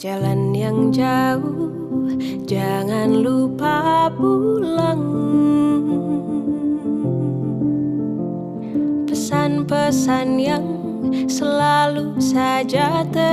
jalan yang jauh, jangan lupa pulang. Pesan-pesan yang selalu saja ter